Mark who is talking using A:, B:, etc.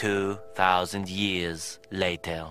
A: 2,000 years later.